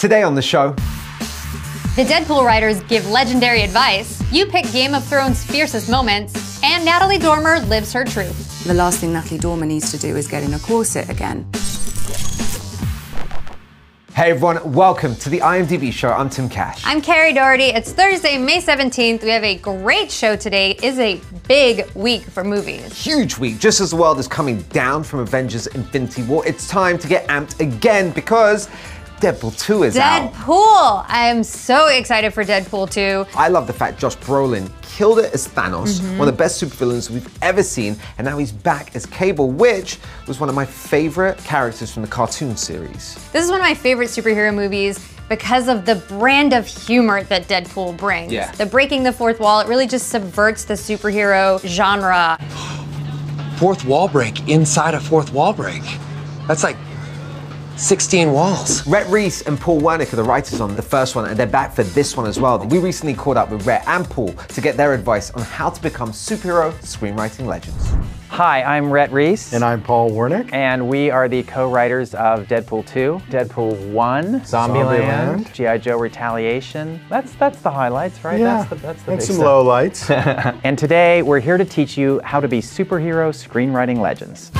Today on the show, The Deadpool writers give legendary advice. You pick Game of Thrones' fiercest moments, and Natalie Dormer lives her truth. The last thing Natalie Dormer needs to do is get in a corset again. hey everyone, welcome to the IMDb show. I'm Tim Cash. I'm Carrie Doherty. It's Thursday, May 17th. We have a great show today. It is a big week for movies. Huge week. Just as the world is coming down from Avengers Infinity War, it's time to get amped again because Deadpool 2 is out. Deadpool! I am so excited for Deadpool 2. I love the fact Josh Brolin killed it as Thanos, mm-hmm. one of the best supervillains we've ever seen, and now he's back as Cable, which was one of my favorite characters from the cartoon series. This is one of my favorite superhero movies because of the brand of humor that Deadpool brings. Yeah. The breaking the fourth wall, it really just subverts the superhero genre. fourth wall break inside a fourth wall break. That's like 16 walls. Rhett Reese and Paul Wernick are the writers on the first one, and they're back for this one as well. We recently caught up with Rhett and Paul to get their advice on how to become superhero screenwriting legends. Hi, I'm Rhett Reese. And I'm Paul Wernick. And we are the co-writers of Deadpool 2, Deadpool 1, Zombieland, Zombieland. G.I. Joe Retaliation. That's that's the highlights, right? Yeah, That's the, that's the and big some stuff. lowlights. And today we're here to teach you how to be superhero screenwriting legends.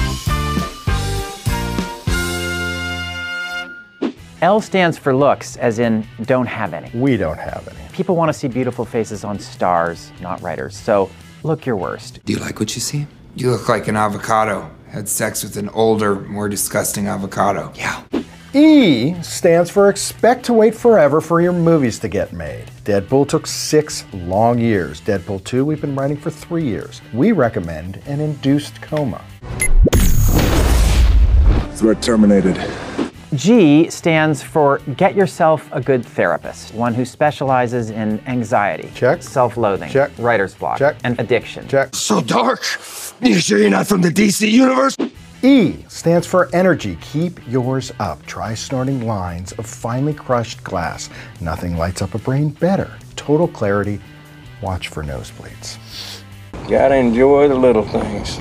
L stands for looks, as in don't have any. we don't have any. People want to see beautiful faces on stars, not writers. So look your worst. Do you like what you see? You look like an avocado. Had sex with an older, more disgusting avocado. Yeah. E stands for expect to wait forever for your movies to get made. Deadpool took six long years. Deadpool 2 we've been writing for three years. We recommend an induced coma. Threat terminated. G stands for get yourself a good therapist, one who specializes in anxiety, Check. self-loathing, Check. writer's block, Check. and addiction. Check. So dark. You sure you're not from the DC universe? E stands for energy. Keep yours up. Try snorting lines of finely crushed glass. Nothing lights up a brain better. Total clarity. Watch for nosebleeds. Gotta enjoy the little things.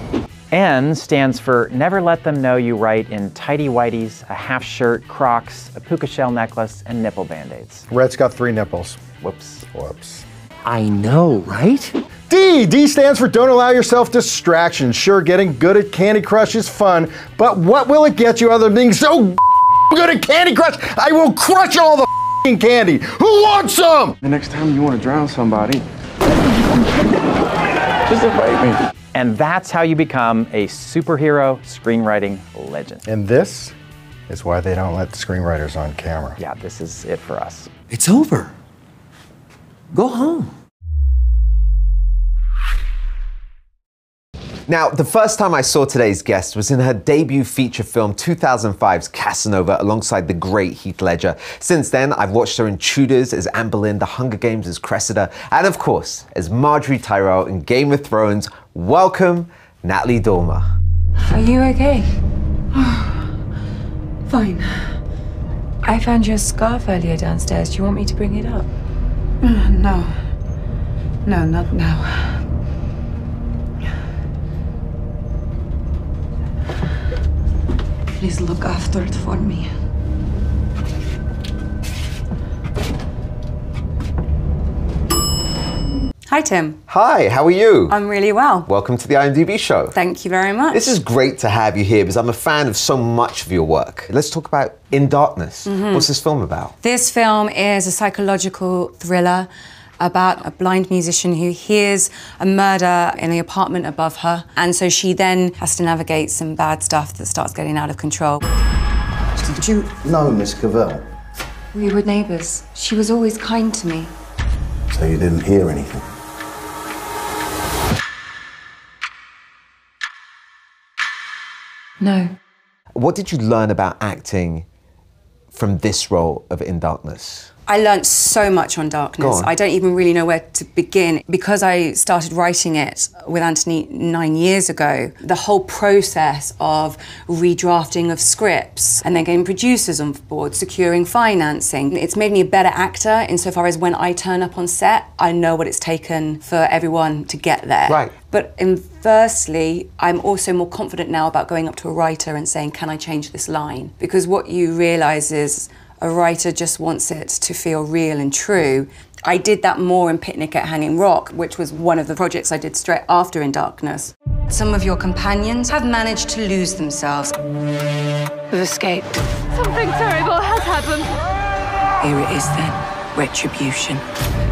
N stands for never let them know you write in tidy whities, a half shirt, Crocs, a puka shell necklace, and nipple band-aids. Red's got three nipples. Whoops. Whoops. I know, right? D. D stands for don't allow yourself distractions. Sure, getting good at Candy Crush is fun, but what will it get you other than being so good at Candy Crush? I will crush all the fing candy. Who wants some? The next time you want to drown somebody, just invite me. And that's how you become a superhero screenwriting legend. And this is why they don't let screenwriters on camera. Yeah, this is it for us. It's over. Go home. Now, the first time I saw today's guest was in her debut feature film 2005's Casanova alongside the great Heath Ledger. Since then, I've watched her in Tudors as Anne Boleyn, The Hunger Games as Cressida, and of course, as Margaery Tyrell in Game of Thrones. Welcome, Natalie Dormer. Are you okay? Fine. I found your scarf earlier downstairs. Do you want me to bring it up? Uh, no. No, not now. Please look after it for me. Hi, Tim. Hi, how are you? I'm really well. Welcome to the IMDb show. Thank you very much. This is great to have you here because I'm a fan of so much of your work. Let's talk about In Darkness. Mm-hmm. What's this film about? This film is a psychological thriller about a blind musician who hears a murder in the apartment above her. And so she then has to navigate some bad stuff that starts getting out of control. Did you know Miss Cavell? We were neighbours. She was always kind to me. So you didn't hear anything? No. What did you learn about acting from this role of In Darkness? I learnt so much on Darkness. On. I don't even really know where to begin. Because I started writing it with Anthony nine years ago, the whole process of redrafting of scripts and then getting producers on board, securing financing, it's made me a better actor insofar as when I turn up on set, I know what it's taken for everyone to get there. Right. But inversely, I'm also more confident now about going up to a writer and saying, Can I change this line? Because what you realize is, a writer just wants it to feel real and true. I did that more in Picnic at Hanging Rock, which was one of the projects I did straight after In Darkness. Some of your companions have managed to lose themselves. We've escaped. Something terrible has happened. Here it is then retribution.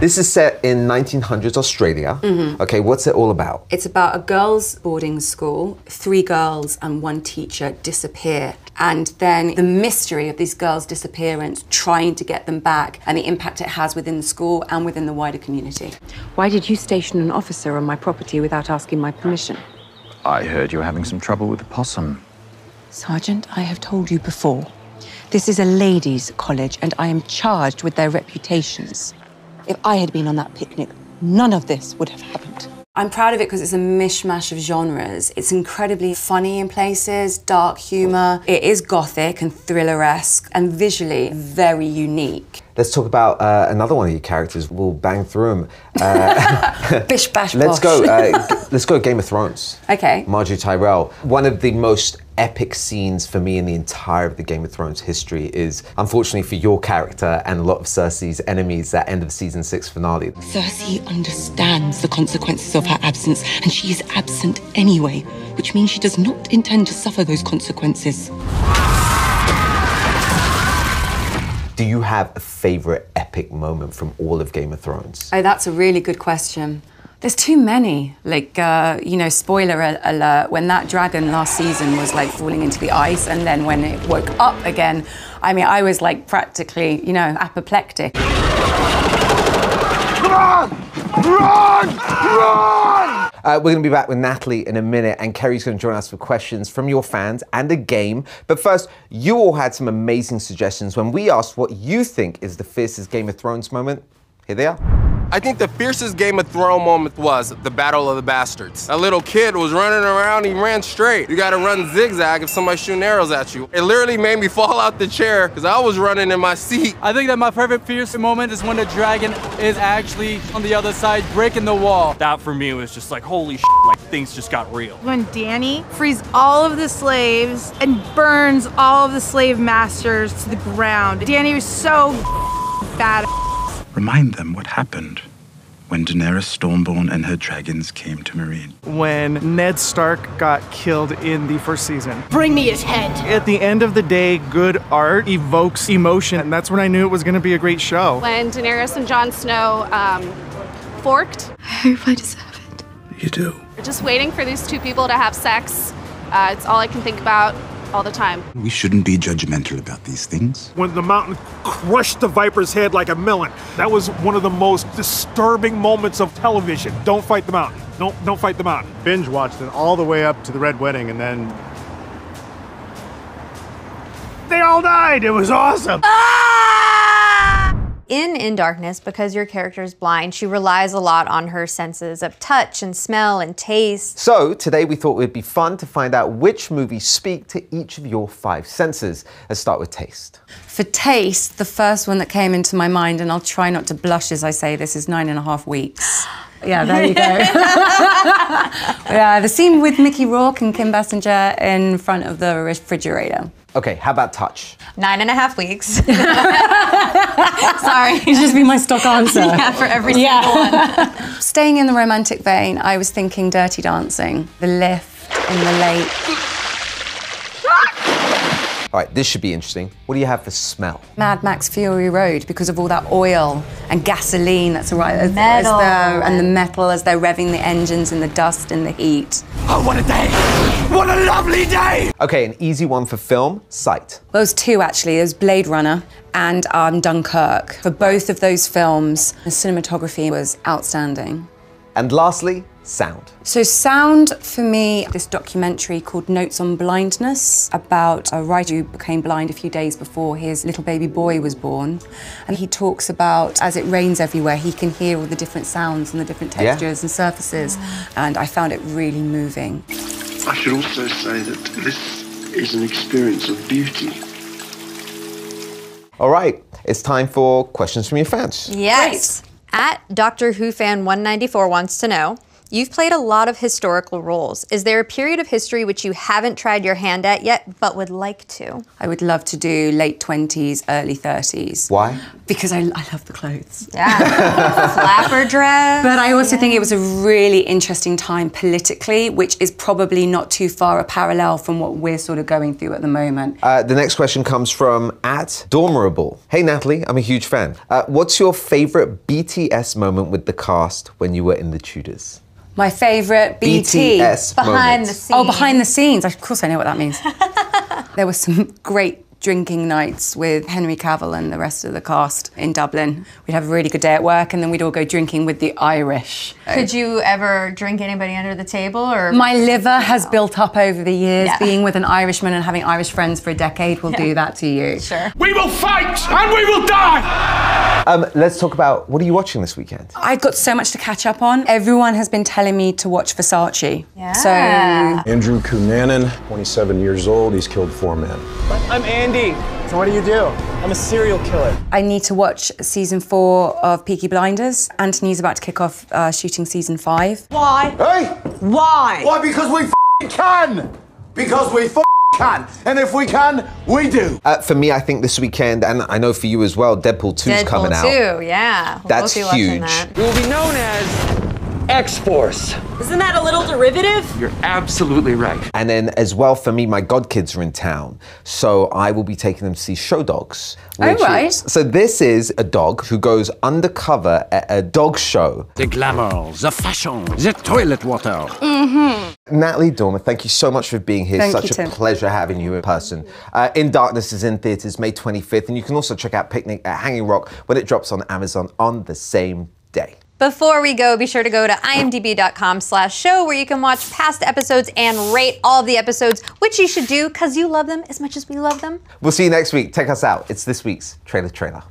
This is set in 1900s Australia. Mhm. Okay, what's it all about? It's about a girls' boarding school. Three girls and one teacher disappear. And then the mystery of these girls' disappearance, trying to get them back, and the impact it has within the school and within the wider community. Why did you station an officer on my property without asking my permission? I heard you were having some trouble with the possum. Sergeant, I have told you before. This is a ladies' college, and I am charged with their reputations. If I had been on that picnic, none of this would have happened. I'm proud of it because it's a mishmash of genres. It's incredibly funny in places, dark humour. It is gothic and thriller-esque, and visually very unique. Let's talk about uh, another one of your characters. We'll bang through them. Uh, Bish bash let's bosh. go. Uh, g- let's go. Game of Thrones. Okay. Margaery Tyrell. One of the most epic scenes for me in the entire of the Game of Thrones history is, unfortunately for your character and a lot of Cersei's enemies, that end of season six finale. Cersei understands the consequences of her absence, and she is absent anyway, which means she does not intend to suffer those consequences. Do you have a favorite epic moment from all of Game of Thrones? Oh, that's a really good question. There's too many. Like, uh, you know, spoiler alert, when that dragon last season was like falling into the ice, and then when it woke up again, I mean, I was like practically, you know, apoplectic. On! Run! Run! Uh, we're going to be back with Natalie in a minute, and Kerry's going to join us for questions from your fans and a game. But first, you all had some amazing suggestions when we asked what you think is the fiercest Game of Thrones moment. Here they are. I think the fiercest Game of Thrones moment was the Battle of the Bastards. A little kid was running around, he ran straight. You gotta run zigzag if somebody's shooting arrows at you. It literally made me fall out the chair because I was running in my seat. I think that my favorite fierce moment is when the dragon is actually on the other side breaking the wall. That for me was just like, holy shit, like things just got real. when Dany frees all of the slaves and burns all of the slave masters to the ground. Dany was so bad. Remind them what happened when Daenerys Stormborn and her dragons came to Meereen. when Ned Stark got killed in the first season. Bring me his head. At the end of the day, good art evokes emotion, and that's when I knew it was going to be a great show. When Daenerys and Jon Snow um, forked. I hope I deserve it. You do. We're just waiting for these two people to have sex. Uh, it's all I can think about all the time. We shouldn't be judgmental about these things. when the mountain crushed the viper's head like a melon. That was one of the most disturbing moments of television. Don't fight the mountain. Don't don't fight the mountain. Binge watched it all the way up to the Red Wedding, and then They all died. It was awesome. Ah! In In Darkness, because your character is blind, she relies a lot on her senses of touch and smell and taste. So, today we thought it would be fun to find out which movies speak to each of your five senses. Let's start with taste. For taste, the first one that came into my mind, and I'll try not to blush as I say this, is nine and a half weeks. Yeah, there you go. yeah, the scene with Mickey Rourke and Kim Basinger in front of the refrigerator. Okay, how about touch? Nine and a half weeks. Sorry. It's just be my stock answer. Yeah, for every single one. Staying in the romantic vein, I was thinking Dirty Dancing, the lift in the lake. All right, this should be interesting. What do you have for smell? Mad Max Fury Road because of all that oil and gasoline that's right as, as Metal. they're, and the metal as they're revving the engines and the dust and the heat. Oh, what a day! What a lovely day! Okay, an easy one for film, sight. Well, there's two actually. There's Blade Runner and um, Dunkirk. For both of those films, the cinematography was outstanding. And lastly, sound. So, sound for me, this documentary called Notes on Blindness about a writer who became blind a few days before his little baby boy was born. And he talks about as it rains everywhere, he can hear all the different sounds and the different Yeah. textures and surfaces. And I found it really moving. I should also say that this is an experience of beauty. All right, it's time for questions from your fans. Yes. At Doctor Who fan 194 wants to know You've played a lot of historical roles. Is there a period of history which you haven't tried your hand at yet, but would like to? I would love to do late 20s, early 30s. Why? Because I, I love the clothes. Yeah. Flapper dress. But I also think it was a really interesting time politically, which is probably not too far a parallel from what we're sort of going through at the moment. Uh, the next question comes from at Dormerable. Hey Natalie, I'm a huge fan. Uh, what's your favorite BTS moment with the cast when you were in the Tudors? My favourite BT. BTS Behind moment. the scenes. Oh, behind the scenes. Of course, I know what that means. there were some great drinking nights with Henry Cavill and the rest of the cast in Dublin. We'd have a really good day at work, and then we'd all go drinking with the Irish. Could you ever drink anybody under the table or My liver has built up over the years. Yeah. Being with an Irishman and having Irish friends for a decade will do that to you. Sure. We will fight and we will die! Um, let's talk about what are you watching this weekend? I've got so much to catch up on. Everyone has been telling me to watch Versace. Yeah. So Andrew Cunanan, 27 years old. He's killed four men. I'm Andy. So what do you do? I'm a serial killer. I need to watch season four of Peaky Blinders. Anthony's about to kick off uh, shooting season five. Why? Hey? Why? Why? Because we f***ing can. Because we f***ing can. And if we can, we do. Uh, for me, I think this weekend, and I know for you as well, Deadpool 2 is coming out. Deadpool 2, yeah. We'll That's both be huge. that. We'll be known as X-Force. Isn't that a little derivative? You're absolutely right. And then as well for me, my godkids are in town, so I will be taking them to see Show Dogs. Oh, which is- so this is a dog who goes undercover at a dog show. The glamour, the fashion, the toilet water. Mm-hmm. Natalie Dormer, thank you so much for being here. Thank Such you, a Tim. pleasure having you in person. Uh, in Darkness is in theaters May 25th, and you can also check out Picnic at Hanging Rock when it drops on Amazon on the same day. Before we go, be sure to go to imdb.com slash show where you can watch past episodes and rate all of the episodes, which you should do because you love them as much as we love them. We'll see you next week. Take us out. It's this week's Trailer Trailer.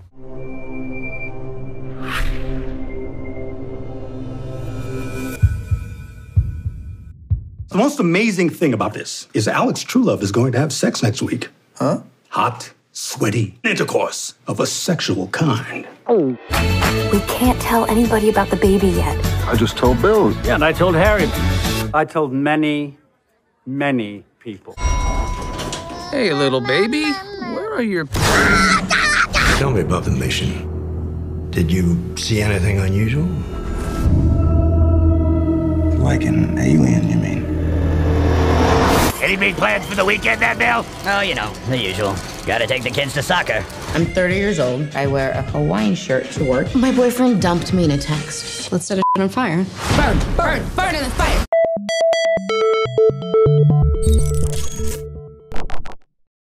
The most amazing thing about this is Alex Truelove is going to have sex next week. Huh? Hot, sweaty intercourse of a sexual kind. Oh. We can't tell anybody about the baby yet. I just told Bill. Yeah, and I told Harry. I told many, many people. Hey, little baby, where are your. Tell me about the mission. Did you see anything unusual? Like an alien, you mean? Any big plans for the weekend, that Bill? Oh, you know, the usual. Gotta take the kids to soccer. I'm 30 years old. I wear a Hawaiian shirt to work. My boyfriend dumped me in a text. Let's set a on fire. Burn, burn, burn in the fire.